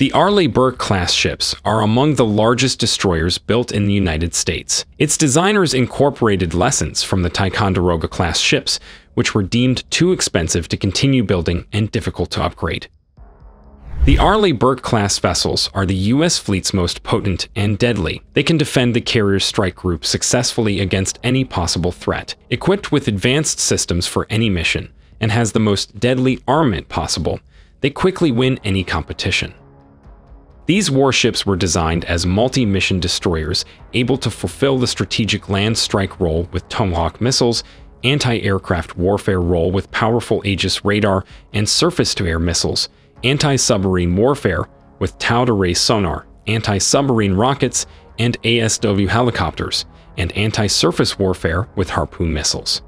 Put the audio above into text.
The Arleigh Burke-class ships are among the largest destroyers built in the United States. Its designers incorporated lessons from the Ticonderoga-class ships, which were deemed too expensive to continue building and difficult to upgrade. The Arleigh Burke-class vessels are the U.S. fleet's most potent and deadly. They can defend the carrier strike group successfully against any possible threat, equipped with advanced systems for any mission, and has the most deadly armament possible. They quickly win any competition. These warships were designed as multi-mission destroyers, able to fulfill the strategic land strike role with Tomahawk missiles, anti-aircraft warfare role with powerful Aegis radar and surface-to-air missiles, anti-submarine warfare with towed-array sonar, anti-submarine rockets, and ASW helicopters, and anti-surface warfare with Harpoon missiles.